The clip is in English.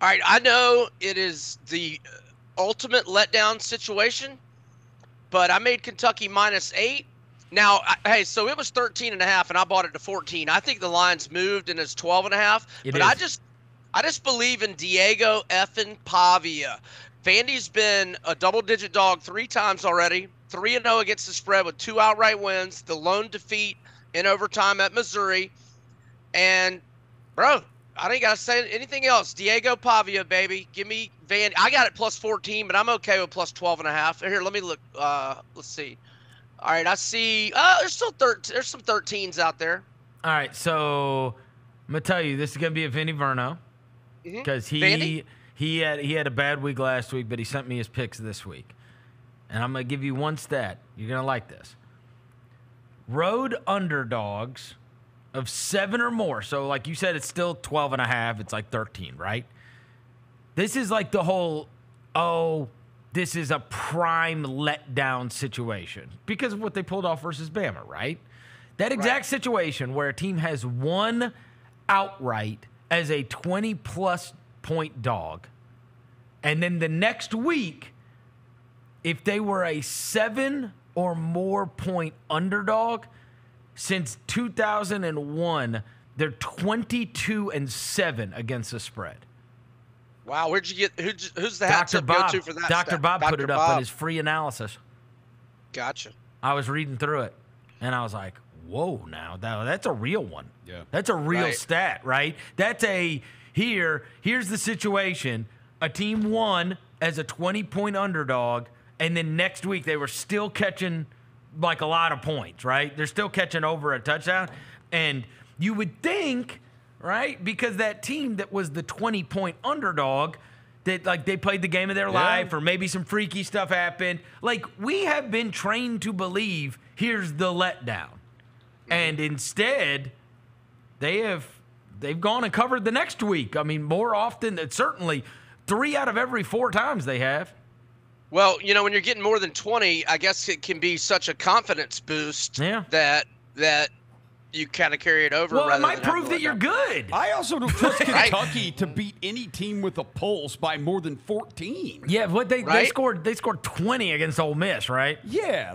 All right, I know it is the ultimate letdown situation, but I made Kentucky minus eight. Now, I, hey, so it was 13 and a half, and I bought it to 14. I think the line's moved and it's 12 and a half. It but is. I just, I just believe in Diego effing Pavia. Vandy's been a double-digit dog three times already. Three and zero against the spread with two outright wins. The lone defeat in overtime at Missouri, and bro, I ain't gotta say anything else. Diego Pavia, baby. Give me Van. I got it plus 14, but I'm okay with plus 12 and a half. Here, let me look. Uh, let's see. All right, I see. Uh, there's still 13. There's some 13s out there. All right, so I'm gonna tell you this is gonna be a Vinny Verno because he Vandy? he had he had a bad week last week, but he sent me his picks this week, and I'm gonna give you one stat. You're gonna like this. Road underdogs of seven or more. So like you said, it's still 12 and a half. It's like 13, right? This is like the whole, oh, this is a prime letdown situation because of what they pulled off versus Bama, right? That exact situation where a team has won outright as a 20 plus point dog, and then the next week, if they were a seven or more point underdog, since 2001, they're 22 and 7 against the spread. Wow, where'd you get? Who's, who's the hat Dr. tip go Bob, to for that? Dr. stat? Bob put Dr. it up Bob. in his free analysis. Gotcha. I was reading through it and I was like, whoa, now that, that's a real one. Yeah. That's a real Right. stat, right? That's a here, here's the situation. A team won as a 20 point underdog, and then next week they were still catching like a lot of points, right? They're still catching over a touchdown. And you would think, right? Because that team that was the 20 point underdog, that like they played the game of their life or maybe some freaky stuff happened. Like we have been trained to believe here's the letdown. And instead, they have they've gone and covered the next week. I mean, more often than certainly three out of every four times they have. Well, you know, when you're getting more than 20, I guess it can be such a confidence boost Yeah. that that you kind of carry it over. Well, it might than prove that you're down. good. I also don't trust Kentucky to beat any team with a pulse by more than 14. Yeah, what they, they scored they scored 20 against Ole Miss, right? Yeah,